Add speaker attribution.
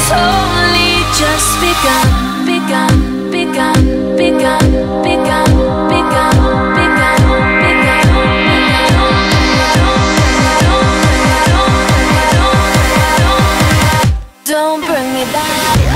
Speaker 1: it's only just begun, begun, begun, begun, begun. Don't bring me back